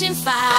catching fire.